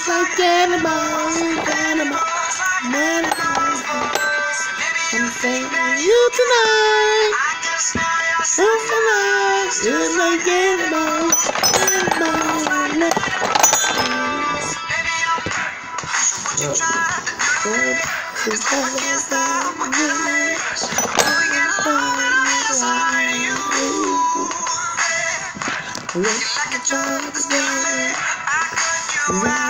just like cannibals, cannibals. I'm saving you tonight, you tonight, just like cannibals, cannibals. Look at the jobs, girl. Wow.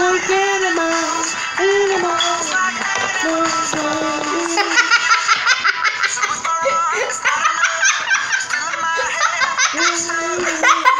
like animals, animals, animals. animals.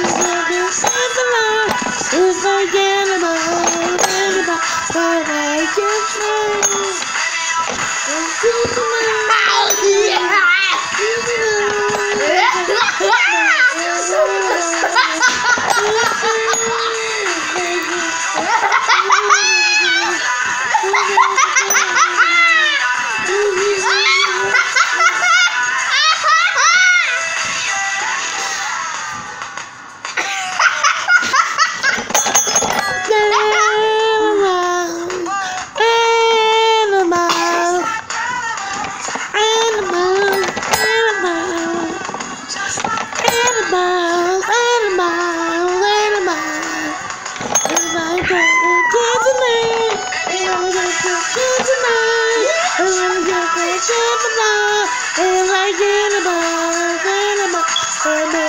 It's like about, forgetting about, but I can't change. Into my mouth, yeah. Amen.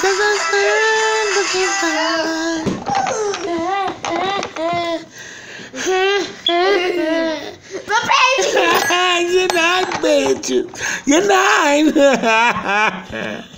You're not, bitch. You're not.